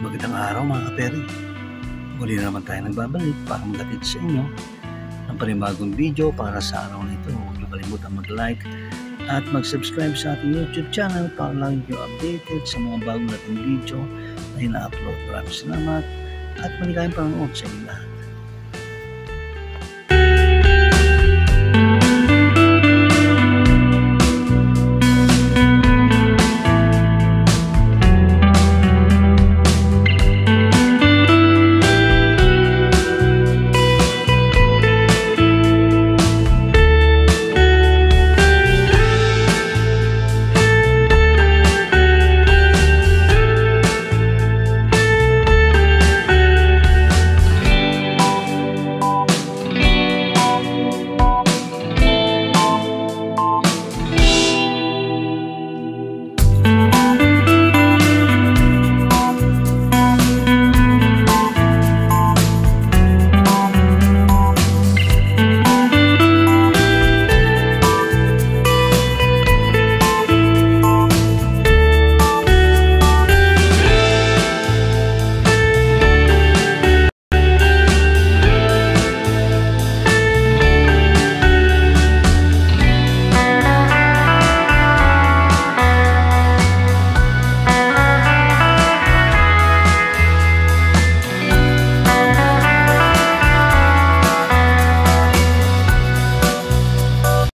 Magandang araw mga kaperi. Muli na naman tayo nagbabalik para maghatid sa inyo ng panibagong video para sa araw na ito. Huwag niyo kalimutan mag-like at mag-subscribe sa ating YouTube channel para lang kayo updated sa mga bagong nating video na ina-upload. Maraming salamat at maligayang panonood sa inyo lahat.